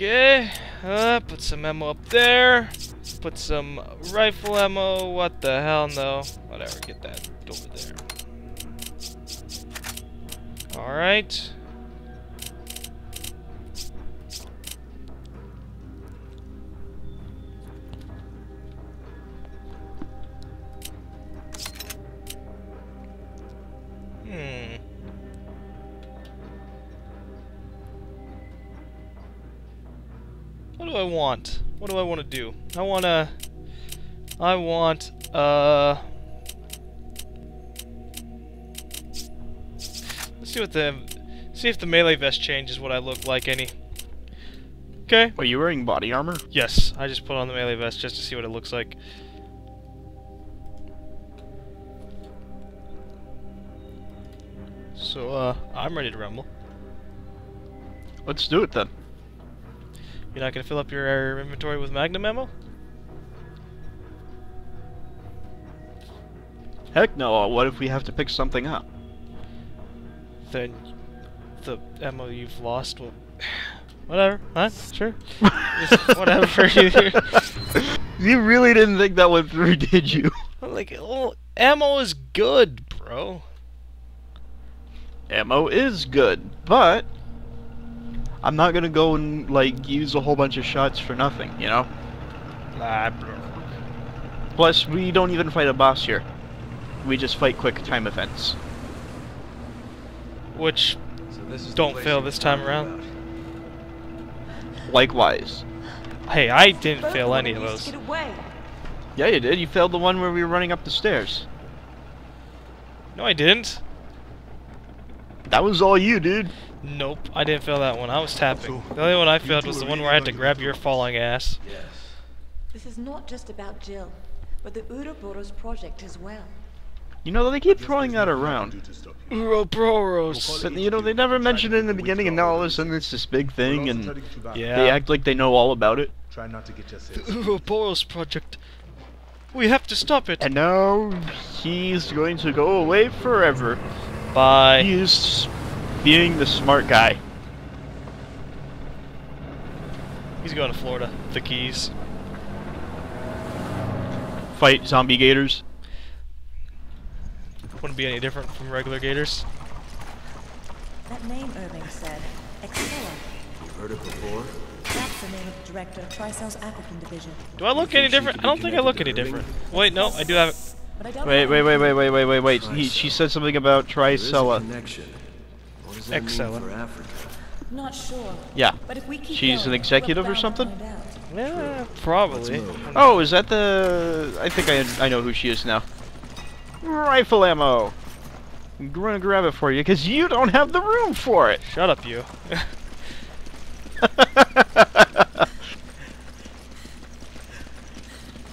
Okay, uh, put some ammo up there. Put some rifle ammo. What the hell? No. Whatever, get that over there. Alright. Want? What do I want to do? I want to... I want, uh... Let's see what the... See if the melee vest changes what I look like any. Okay. Are you wearing body armor? Yes, I just put on the melee vest just to see what it looks like. So, uh, I'm ready to rumble. Let's do it then. You're not gonna fill up your uh, inventory with Magnum ammo? Heck no, what if we have to pick something up? Then the ammo you've lost will... Whatever, huh? Sure. Whatever for you. You really didn't think that went through, did you? like, oh, ammo is good, bro. Ammo is good, but I'm not gonna go and like use a whole bunch of shots for nothing, you know? Nah, bro. Plus, we don't even fight a boss here. We just fight quick time events. Which So this is Don't fail this time around. about. Likewise. Hey, I didn't Both fail any of those. to Get away. Yeah, you did. You failed the one where we were running up the stairs. No, I didn't. That was all you, dude. Nope, I didn't fail that one. I was tapping. The only one I you failed was the one where I had to grab your falling ass. Yes. This is not just about Jill, but the Uroboros project as well. You know, they keep throwing that around. Uroboros. But, you know, they never mentioned it in the beginning, and now all of a sudden it's this big thing, and Yeah. they act like they know all about it. Try not to get The yourself. Uroboros project. We have to stop it. And now he's going to go away forever. Bye. He's being the smart guy. He's going to Florida. The keys. Fight zombie gators. Wouldn't be any different from regular gators. That name Irving said, Excella. You've heard it before? That's the name of the director of Tricell's African division. Do I look any different? I don't think I look any different. Wait, no, I do have. But I don't Wait, wait, wait, wait, wait, wait, wait, wait. He, she said something about There is a Tricella. connection. What does that Excella. mean for Africa? Not sure. Yeah. But if we keep She's going, an executive or something? find out. Yeah, probably. Oh, is that the? I think I I know who she is now. Rifle ammo. I'm gonna grab it for you because you don't have the room for it. Shut up, you.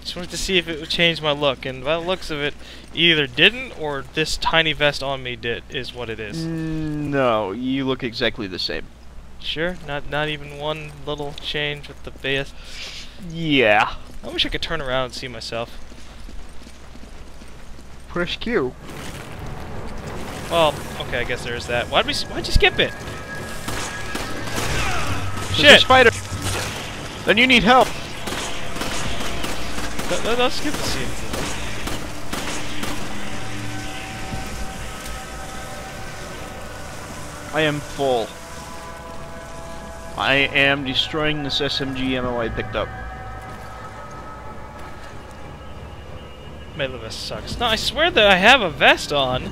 Just wanted to see if it would change my look, and by the looks of it, either didn't or this tiny vest on me did is what it is. Mm, no, you look exactly the same. Sure, not not even one little change with the vest. Yeah. I wish I could turn around and see myself. Push Q. Well, okay, I guess there's that. Why'd we? Why'd you skip it? There's a Shit! spider. Then you need help. No, no, no, skip the scene. I am full. I am destroying this SMG ammo I picked up. Vest sucks. No, I swear that I have a vest on.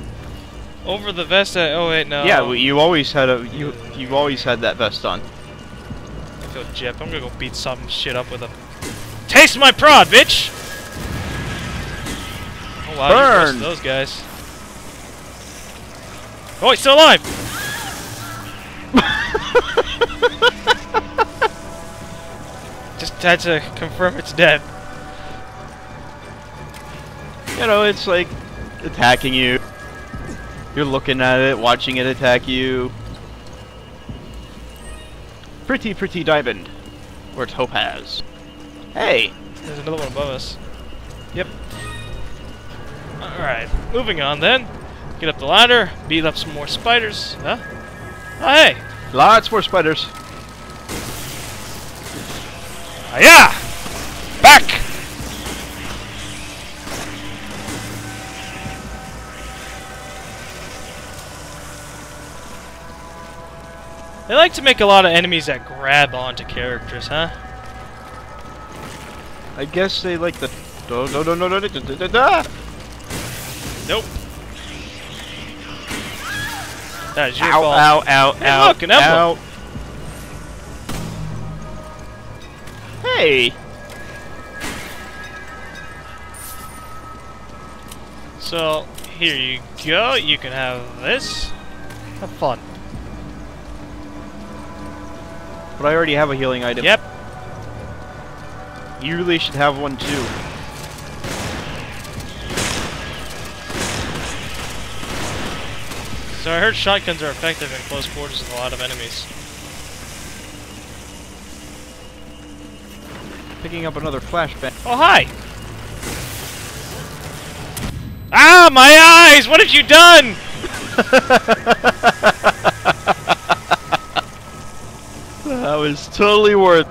Over the vest. I, oh wait, no. Yeah, well, you always had a you you've always had that vest on. I feel gypped. I'm gonna go beat some shit up with a. Taste my prod, bitch! Oh wow, Burn! those guys. Oh, he's still alive! Just had to confirm it's dead. You know, it's like attacking you. You're looking at it, watching it attack you. Pretty, pretty diamond. Or topaz. Hey! There's another one above us. Yep. Alright, moving on then. Get up the ladder, beat up some more spiders. Huh? Oh, hey! Lots more spiders. Yeah! Back! They like to make a lot of enemies that grab onto characters, huh? I guess they like the. No, no, no, no, no, no, da, da, da. Nope. That is your Ow, fault. ow, ow, Hey, ow. look, an emblem. ow. Hey! So, here you go. You can have this. Have fun. But I already have a healing item. Yep. You really should have one too. So I heard shotguns are effective in close quarters with a lot of enemies. Picking up another flashbang. Oh, hi! Ah, my eyes! What have you done? That was totally worth.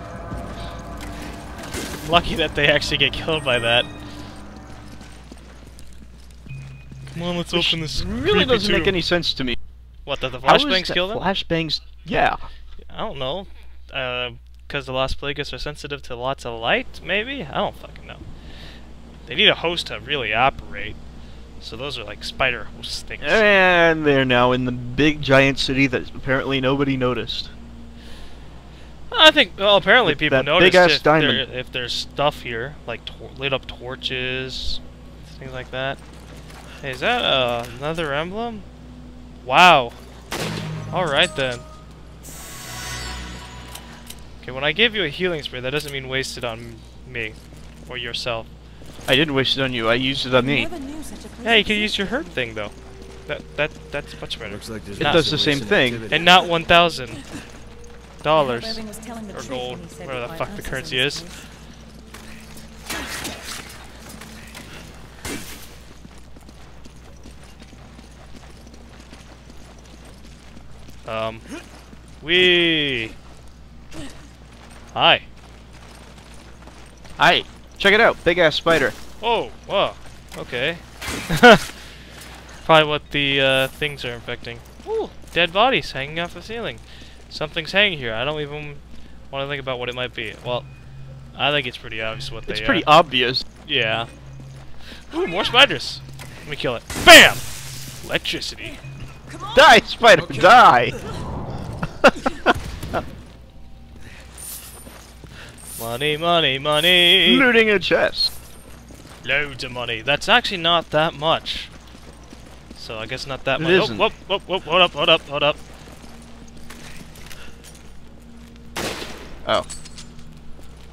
Lucky that they actually get killed by that. Come on, let's Which open this. really doesn't make any sense to me. What, that the is flashbangs kill them? Flashbangs. Yeah. I don't know. Uh, because the Las Plagas are sensitive to lots of light, maybe? I don't fucking know. They need a host to really operate. So those are like spider host things. And they're now in the big giant city that apparently nobody noticed. I think, well, apparently people that noticed big-ass if, there, if there's stuff here, like tor lit up torches, things like that. Hey, is that uh, another emblem? Wow. Alright then. Okay, when I give you a healing spray, that doesn't mean waste it on me or yourself. I didn't waste it on you. I used it on me. Never knew such a place Yeah, you could use your hurt thing though. That that that's much better. Looks like It does the same thing. activity. And not one thousand dollars Irving was telling the or gold, when he said whatever the fuck the currency is. this Um, we. Hi. Hi. Check it out. Big ass spider. Oh, whoa. Okay. Probably what the uh, things are infecting. Ooh, dead bodies hanging off the ceiling. Something's hanging here. I don't even want to think about what it might be. Well, I think it's pretty obvious what It's they are. It's pretty uh, obvious. Yeah. Ooh, more spiders. Let me kill it. Bam! Electricity. Die, spider, die! Money, money, money. Looting a chest. Loads of money. That's actually not that much. So I guess not that It much. Oh, isn't. Oh, whoop, whoop, whoop, hold up, hold up, hold up. Oh.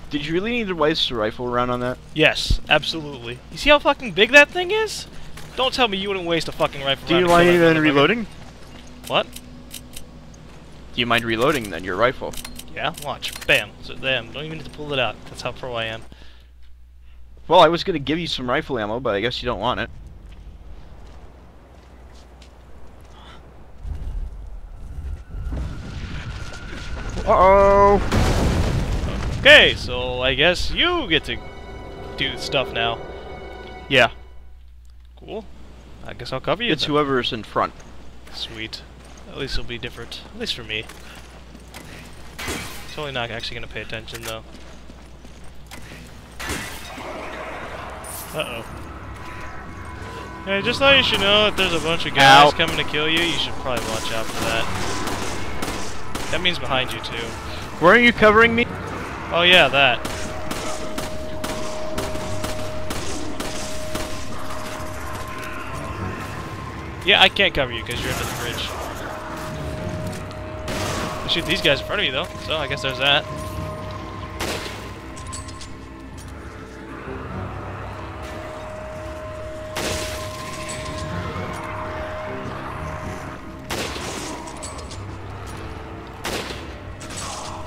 Did you really need to waste a rifle round on that? Yes, absolutely. You see how fucking big that thing is? Don't tell me you wouldn't waste a fucking rifle. Do you mind even reloading? What? Do you mind reloading then your rifle? Yeah, watch. Bam. So, damn, don't even need to pull it out. That's how pro I am. Well, I was gonna give you some rifle ammo, but I guess you don't want it. Uh oh. Okay, so I guess you get to do stuff now. Yeah, Cool. I guess I'll cover you it's then. whoever's in front. Sweet. At least it'll be different. At least for me. Totally not actually gonna pay attention though. Uh oh. Hey, just thought you should know if there's a bunch of guys Ow. coming to kill you, you should probably watch out for that. That means behind you too. Weren't you covering me? Oh yeah, that. Yeah, I can't cover you because you're under the bridge. Shoot these guys in front of you though, so I guess there's that.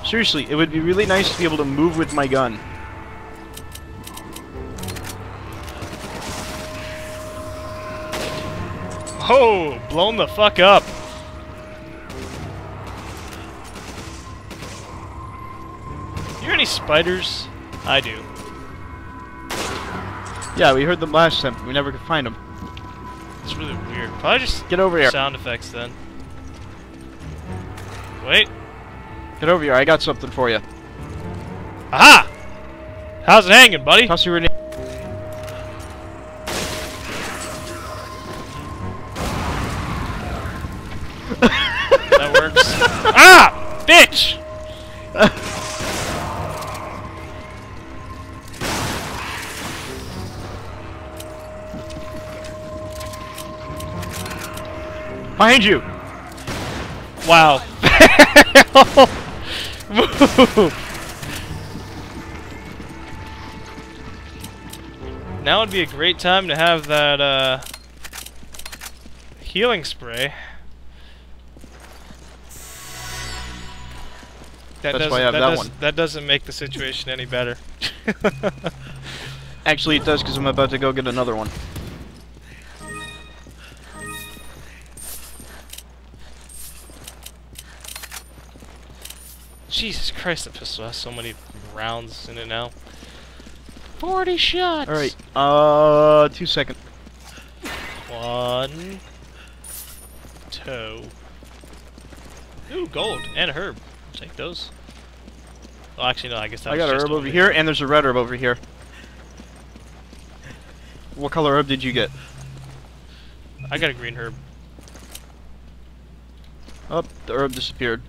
Seriously, it would be really nice to be able to move with my gun. Oh, blown the fuck up. You hear any spiders? I do. Yeah, we heard them last time. We never could find them. It's really weird. Probably just Get over here. sound effects then. Wait. Get over here. I got something for you. Aha! How's it hanging, buddy? Toss your name. That works. ah! Bitch! Behind you. Wow. Now would be a great time to have that uh, healing spray. That That's why I have that does- one. That doesn't make the situation any better. Actually, it does because I'm about to go get another one. Jesus Christ, the pistol has so many rounds in it now. 40 shots! All right. Uh, two seconds. One, two. Ooh, gold and a herb. Take those. Oh, actually, no. I guess that I got a herb over here, and there's a red herb over here. What color herb did you get? I got a green herb. Oh, the herb disappeared.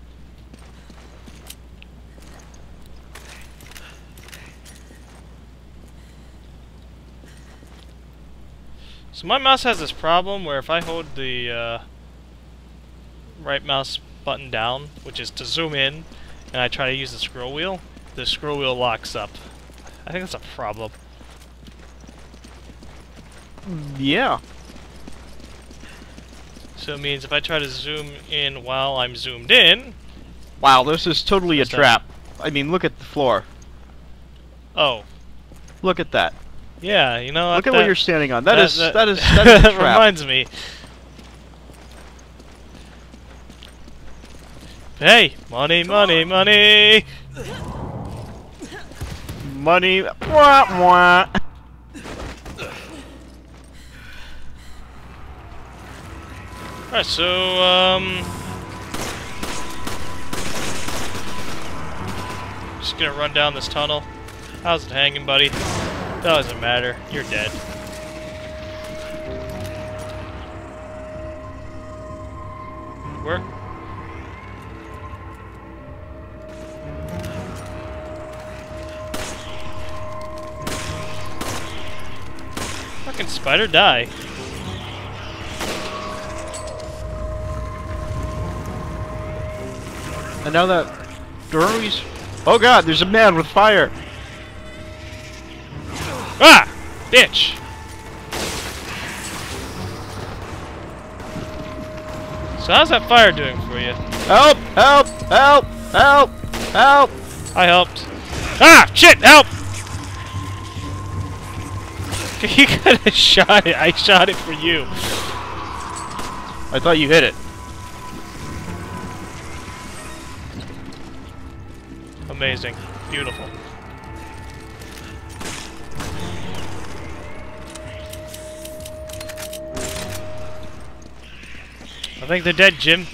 So my mouse has this problem where if I hold the uh, right mouse button down, which is to zoom in, and I try to use the scroll wheel, the scroll wheel locks up. I think that's a problem. Yeah. So it means if I try to zoom in while I'm zoomed in, Wow, this is totally a What's that? trap. I mean, look at the floor. oh, Look at that. Yeah, you know Look at that, what you're standing on. that is that is that is a trap. reminds me. Hey, money, money, money. Money. Wah, wah. Alright, so, um... Just gonna run down this tunnel. How's it hanging, buddy? Doesn't matter. You're dead. Where? Fucking spider die. And now that Dory's. Oh God, there's a man with fire. Ah! Bitch! So how's that fire doing for you? Help! Help! Help! Help! Help! I helped. Ah! Shit! Help! You could have shot it. I shot it for you. I thought you hit it. Amazing. Beautiful. I think they're dead, Jim.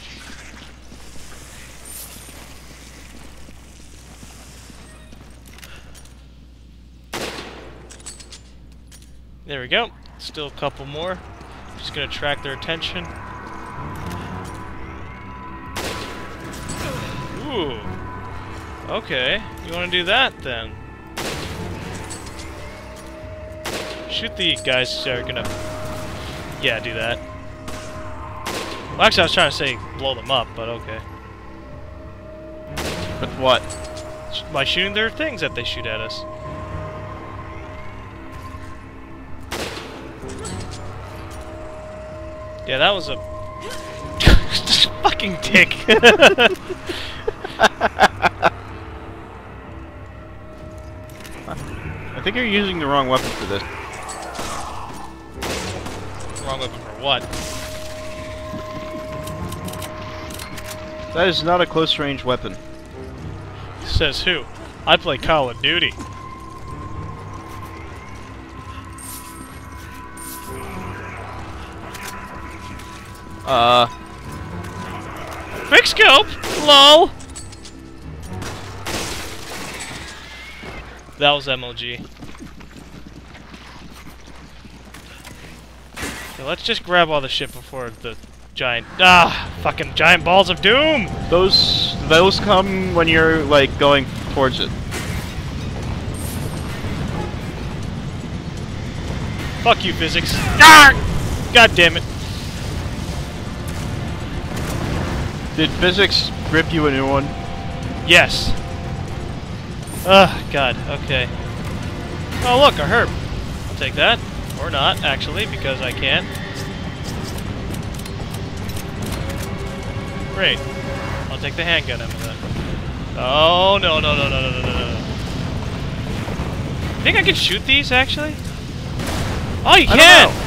There we go. Still a couple more. Just gonna attract their attention. Ooh. Okay, you want to do that then? Shoot the guys that are gonna. Yeah, do that. Well, actually, I was trying to say blow them up, but okay. With what? By shooting their things that they shoot at us. Yeah, that was a fucking dick. I think you're using the wrong weapon for this. Wrong weapon for what? That is not a close range weapon. Says who? I play Call of Duty. Uh. Quick scope! LOL! That was MLG. Let's just grab all the shit before the giant... Ah! Fucking giant balls of doom! those those come when you're like going towards it. Fuck you, physics. Ah! God damn it. Did physics rip you a new one? Yes. Ugh, God, okay. Oh, look, a herb. I'll take that. Or not, actually, because I can. Great. I'll take the handgun ammo then. Oh, no, no, no, no, no, no, no, no. You think I can shoot these, actually? Oh, you I can!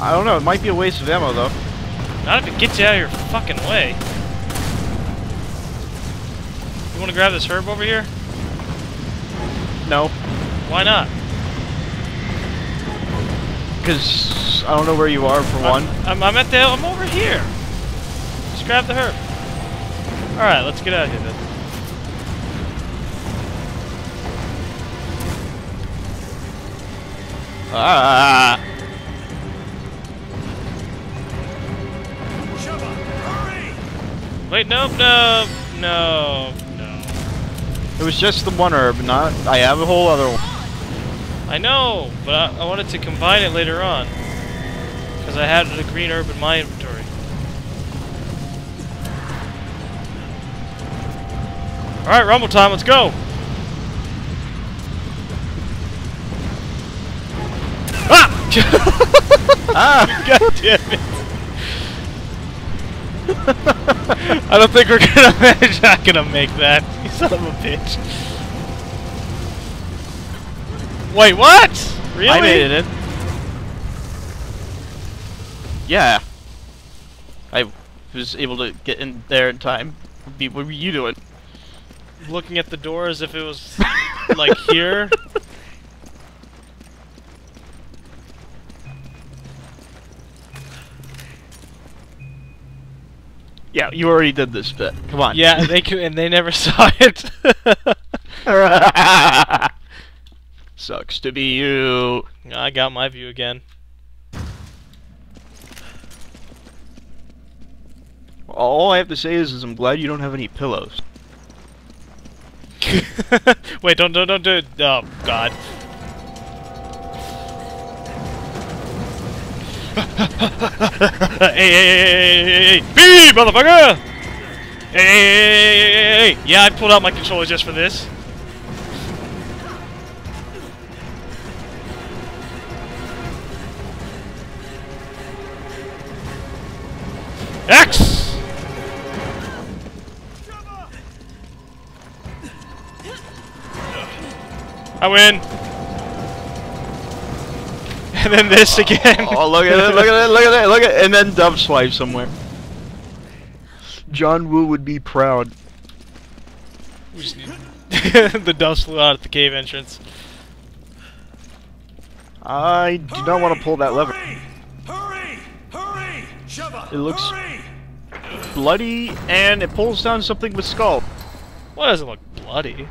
I don't know. It might be a waste of ammo though. Not if it gets you out of your fucking way. You want to grab this herb over here? No, Why not? Because I don't know where you are for one. I'm, I'm at the. I'm over here. Just grab the herb. All right, let's get out of here then. Ah! Wait, no, no, no, no. It was just the one herb, not. I have a whole other one. I know, but I, I wanted to combine it later on because I had the green herb in my inventory. All right, rumble time. Let's go. Ah! Ah! God damn it. I don't think we're gonna manage. Not gonna make that. You son of a bitch. Wait, what? Really? I made it. Yeah. I was able to get in there in time. What were you doing? Looking at the door as if it was like here. Yeah, you already did this bit. Come on. Yeah, they could, and they never saw it. Sucks to be you. I got my view again. All I have to say is, is I'm glad you don't have any pillows. Wait, don't, don't, don't do it. Oh, God. hey, hey, hey, hey, hey, hey, hey, motherfucker! Hey, hey, hey, hey, hey, hey, Yeah, I pulled out my controller just for this. I win. And then this again. Oh, oh, look at it! Look at it! Look at it! Look at it! And then dub swipe somewhere. John Woo would be proud. We just need- the dust flew out at the cave entrance. I do not want to pull that lever. Hurry! Hurry! Sheva! It looks- Hurry! Bloody, and it pulls down something with skull. Well, it doesn't look bloody.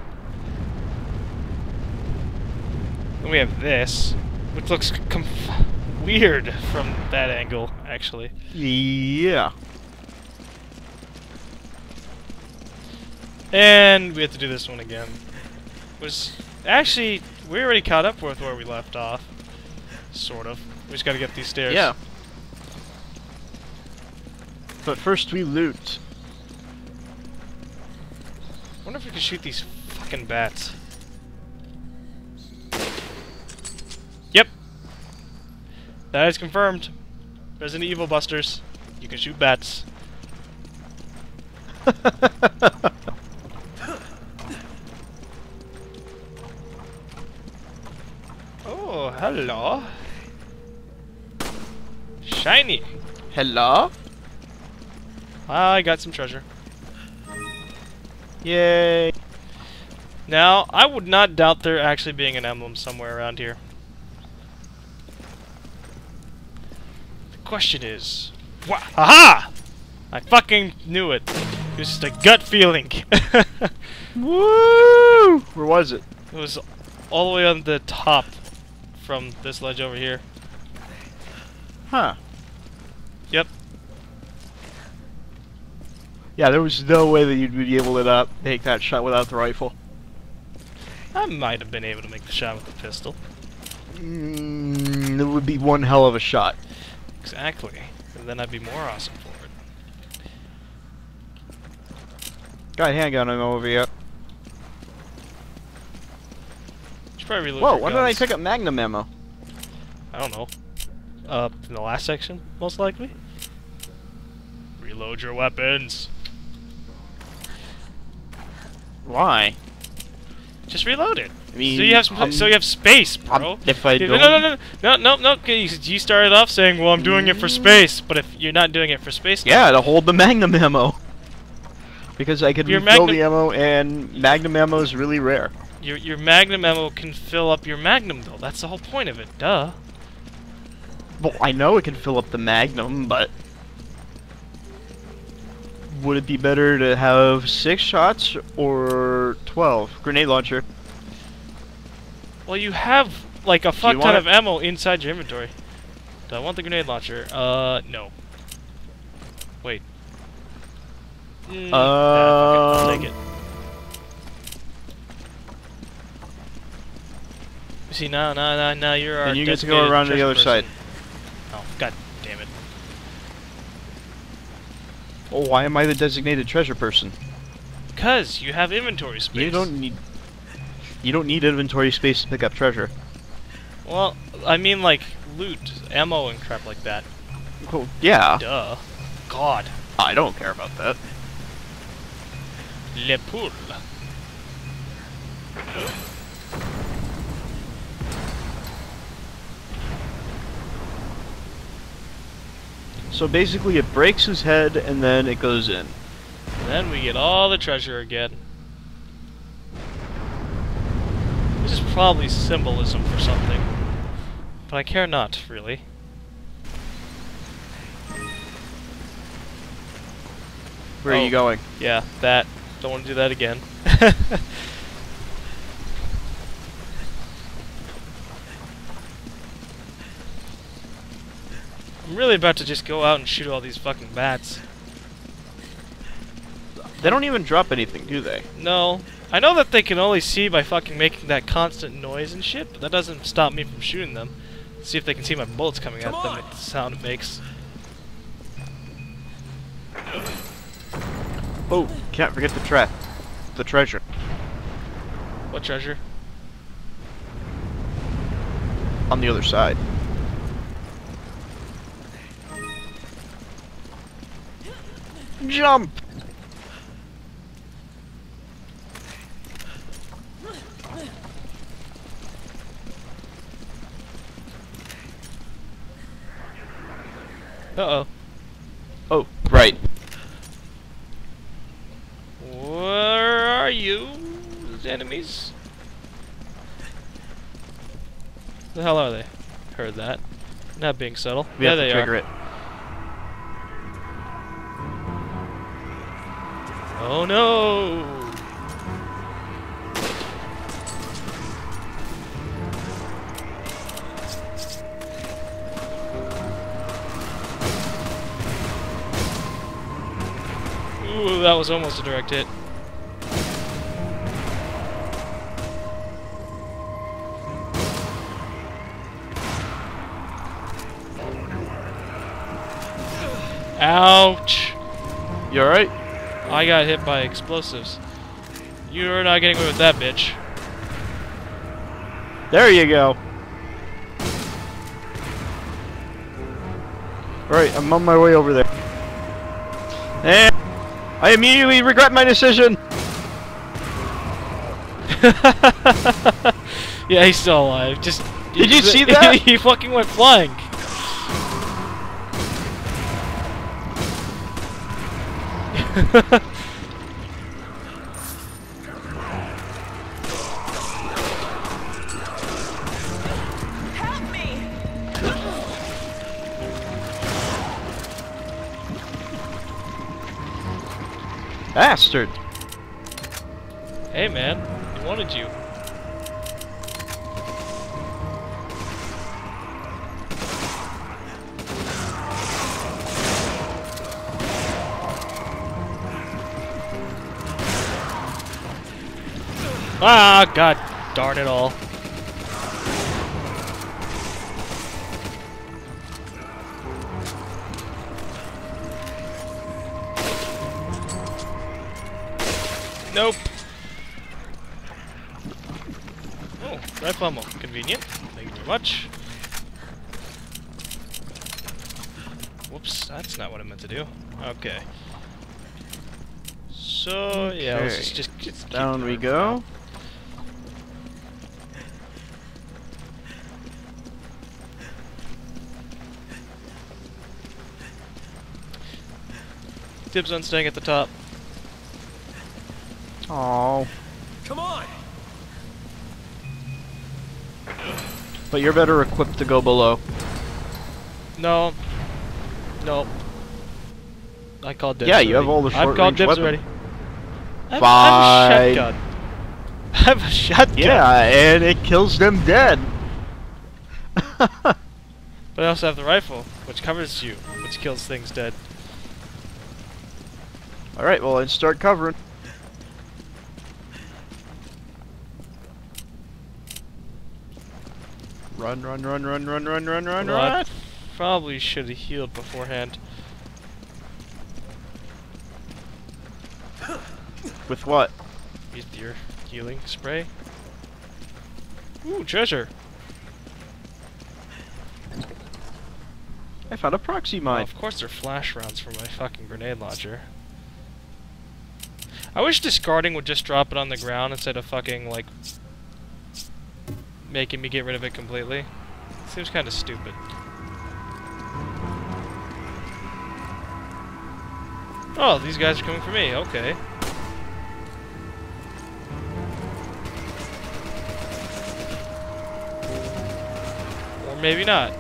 Then we have this, which looks weird from that angle, actually. Yeah. And we have to do this one again. Was actually we already caught up with where we left off, sort of. We just got to get these stairs. Yeah. But first we loot. Wonder if we can shoot these fucking bats. That is confirmed. Resident Evil Busters. You can shoot bats. Oh, hello. Shiny. Hello? I got some treasure. Yay. Now, I would not doubt there actually being an emblem somewhere around here. Question is, wha- Aha! I fucking knew it. It was just a gut feeling. Woo! Where was it? it? was all the way on the top from this ledge over here. Huh. Yep. Yeah, there was no way that you'd be able to uh, make that shot without the rifle. I might have been able to make the shot with the pistol. Mm, it would be one hell of a shot. Exactly. And then I'd be more awesome for it. Got a handgun ammo over here. Should probably reload Whoa, your when did I pick up magnum ammo? I don't know. Uh, in the last section, most likely. Reload your weapons. Why? Just reload it. I mean, so you have some, um, so you have space, um, bro. if I don't... no, no, no, no, no, no. You, you started off saying, "Well, I'm doing it for space," but if you're not doing it for space, Yeah, to hold the magnum ammo. Because I could Your refill the ammo, and magnum ammo is really rare. your your magnum ammo can fill up your magnum, though. That's the whole point of it. Duh. Well, I know it can fill up the magnum, but... Would it be better to have six shots or 12? Grenade launcher. Well, you have like a fuck ton of ammo inside your inventory. Do I want the grenade launcher? Uh, no. Wait. Mm, nah, fuck it, I'll take Um, it. See now, now, now, now you're our Then you get to go around to the other side. Oh, god damn it! Oh, why am I the designated treasure person? Cause you have inventory space. You don't need... You don't need inventory space to pick up treasure. Well, I mean like loot, ammo, and crap like that. Well, yeah. Duh. God. I don't care about that. Le poule. So basically it breaks his head and then it goes in. Then we get all the treasure again. This is probably symbolism for something. But I care not, really. Where are Oh. you going? Yeah, that. Don't want to do that again. I'm really about to just go out and shoot all these fucking bats. They don't even drop anything, do they? No. I know that they can only see by fucking making that constant noise and shit, but that doesn't stop me from shooting them. See if they can see my bullets coming Come at them on. with the sound it makes. Oh, can't forget the trap. The treasure. What treasure? On the other side. Jump! Uh-oh. Oh, right. Where are you, enemies? The hell are they? Heard that. Not being subtle. We there have to they trigger are. it. Oh no! Was almost a direct hit. Ouch! You alright? I got hit by explosives. You're not getting away with that, bitch. There you go. Alright, I'm on my way over there. And I immediately regret my decision! yeah, he's still alive. Just Did you see that? he fucking went flying. Ah, god darn it all. Nope. Oh, rifle ammo. Convenient. Thank you very much. Whoops, that's not what I meant to do. Okay. So, yeah, let's just, just, just Down we go. Dibs on staying at the top. Oh, Come on! but you're better equipped to go below. No. No. I called dibs Yeah, you have all the I've called short-range dibs weapon. already. I have, I have a Fine. I have a shotgun. Yeah, and it kills them dead. But I also have the rifle, which covers you, which kills things dead. All right, well, then start covering. Run, run, run, run, run, run, run, run, Well, run. probably should have healed beforehand. With what? With your healing spray. Ooh, treasure. I found a proxy Well, mine. of course they're flash rounds for my fucking grenade launcher. I wish discarding would just drop it on the ground instead of fucking, like, making me get rid of it completely. Seems kind of stupid. Oh, these guys are coming for me. Okay. Or maybe not.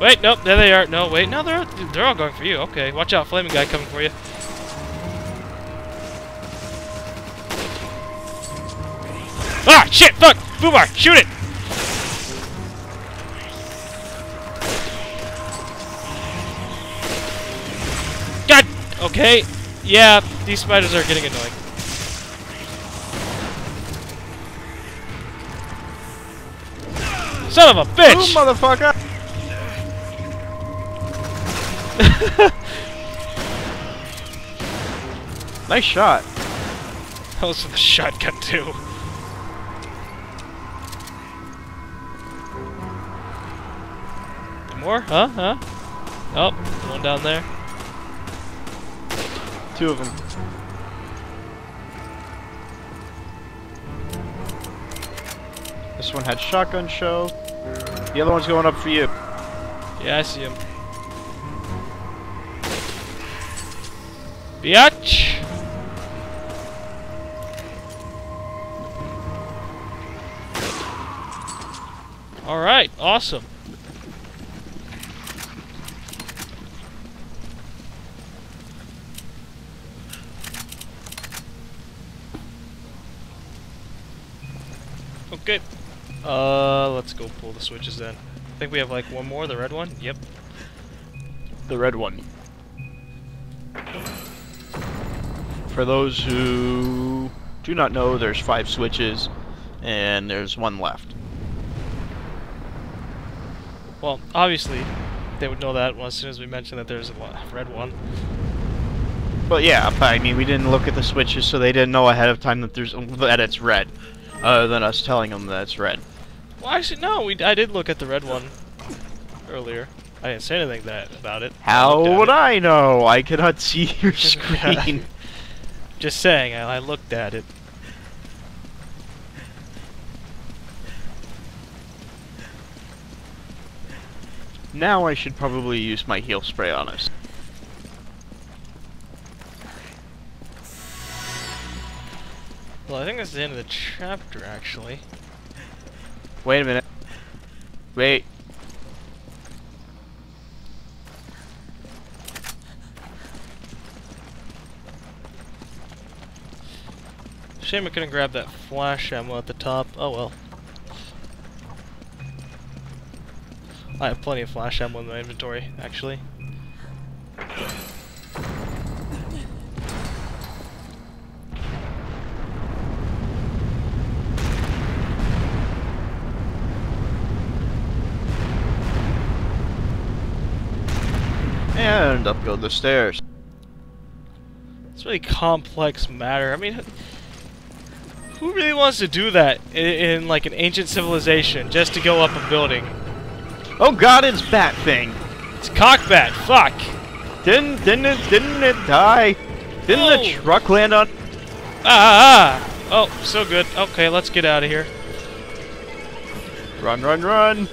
Wait, nope, there they are. No, wait, no, they're they're all going for you. Okay, watch out, flaming guy coming for you. Ah, shit, fuck, Boomer, shoot it. God, okay, yeah, these spiders are getting annoying. Son of a bitch! motherfucker! nice shot. That was with a shotgun too. More? Huh? Huh? Oh, one down there. Two of them. This one had shotgun shell. The other one's going up for you. Yeah, I see him. Biatch! Alright, awesome. Okay. Uh, let's go pull the switches then. I think we have like one more, the red one? Yep. The red one. For those who do not know, there's five switches, and there's one left. Well, obviously, they would know that as soon as we mentioned that there's a red one. But yeah, but I mean, we didn't look at the switches, so they didn't know ahead of time that there's that it's red, other than us telling them that it's red. Well, actually, no, we I did look at the red one earlier. I didn't say anything that about it. How at would it. I know? I cannot see your screen. Just saying, I, I looked at it. now I should probably use my heal spray on us. Well, I think that's the end of the chapter, actually. Wait a minute. Wait. Shame I couldn't grab that flash ammo at the top. Oh well. I have plenty of flash ammo in my inventory, actually. Up go the stairs. It's a really complex matter. I mean, who really wants to do that in, in like an ancient civilization just to go up a building? Oh god, it's Bat Thing. It's cockbat. Fuck. Didn't didn't it didn't it die? Didn't Oh. the truck land on? Ah, ah, ah. Oh, so good. Okay, let's get out of here. Run, run, run!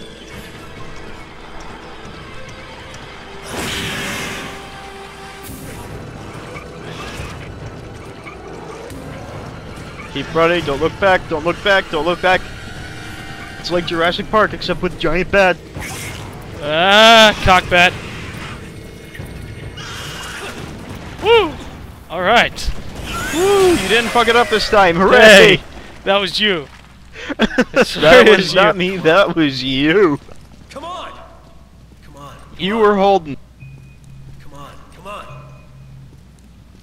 Keep running. Don't look back. Don't look back. Don't look back. It's like Jurassic Park, except with giant bat. Ah, cockbat. Woo! Alright. Woo! You didn't fuck it up this time. Hooray! Hey! That was you. that was is not you. me. That was you. Come on! Come on. You were holding. Come on. Come on.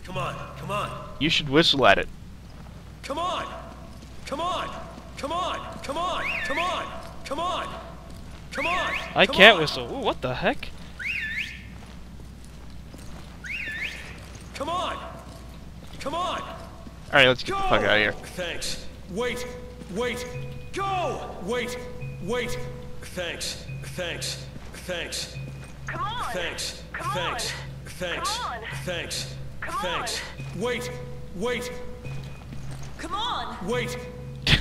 Come on. Come on. You should whistle at it. Come on! Come on! Come on! Come on! Come on! Come on! Come on! I Come can't on. whistle. Ooh, what the heck? Come on! Come on! All right, let's get Go! the fuck out of here. Thanks. Wait. Wait. Go! Wait. Wait. Thanks. Thanks. Thanks. Come on! Thanks. Come Thanks. on. Thanks. Come on. Thanks. Come Thanks. Wait. Wait. Come on! Wait.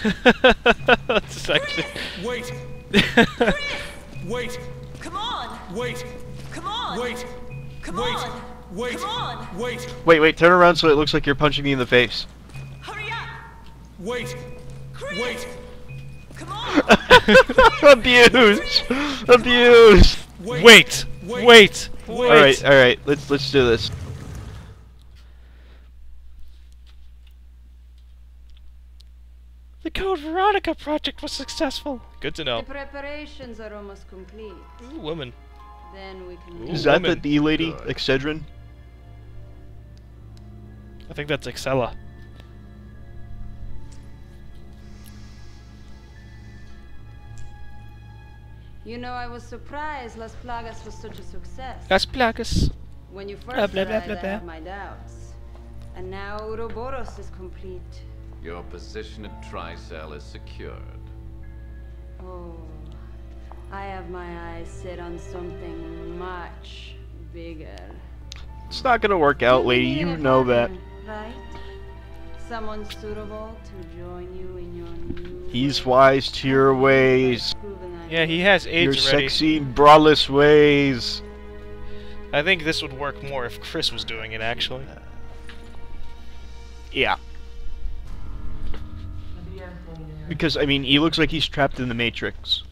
That's actually. Wait. Wait. Come on! Wait. Come on! Wait. Come Wait. on! Wait. Come on! Wait. Wait, wait. Turn around so it looks like you're punching me in the face. Hurry up! Wait. Chris! Wait. Come on! Abuse! Abuse! Wait. Wait! Wait. Wait! Wait. Wait! All right, all right. Let's let's do this. The Code Veronica project was successful. Good to know. The preparations are almost complete. Ooh, woman. Then we can Ooh. Is that woman. the bee lady, Excedrin? I think that's Excella. You know, I was surprised Las Plagas was such a success. Las Plagas. When you uh, first Blah, blah, blah, arrived, blah, I had my doubts. And now Ouroboros is complete. Your position at Tricell is secured. Oh, I have my eyes set on something much bigger. It's not gonna work out, lady. You a know that. Right? Someone suitable to join you in your new... He's wise to your ways, Yeah, he has age your AIDS already. sexy, braless ways. I think this would work more if Chris was doing it, actually. Because I mean, he looks like he's trapped in the Matrix.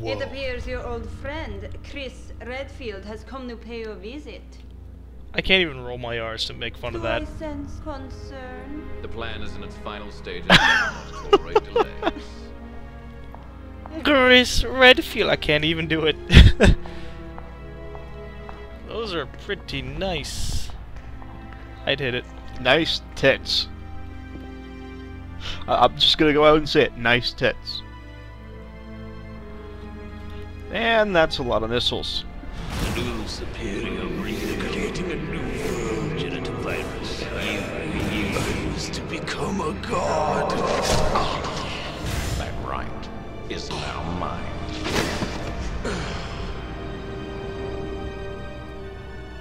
It appears your old friend, Chris Redfield, has come to pay you a visit. I can't even roll my R's to make fun of that. I sense concern? The plan is in its final stages and must tolerate delays. Chris Redfield. I can't even do it. Those are pretty nice. I'd hit it. Nice tits. I- I'm just gonna go out and say it. Nice tits. And that's a lot of missiles. New superior recreating a new genital virus. You used to become a god. That right is now mine.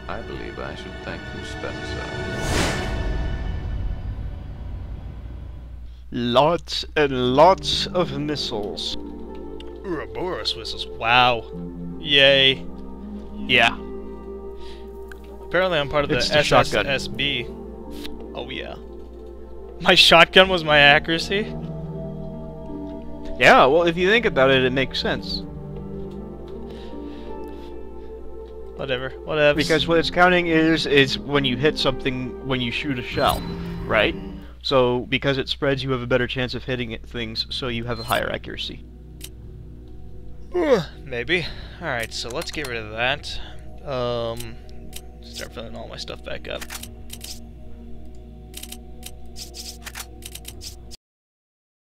I believe I should thank you, Spencer. Lots and lots of missiles. Ouroboros whistles. Wow. Yay. Yeah. Apparently I'm part of the, It's the shotgun. SSSB. Oh yeah. My shotgun was my accuracy? Yeah, well, if you think about it, it makes sense. Whatever. Whatever. Because what it's counting is is when you hit something when you shoot a shell, right? So because it spreads, you have a better chance of hitting it things, so you have a higher accuracy. Maybe. Alright, so let's get rid of that. Um, start filling all my stuff back up.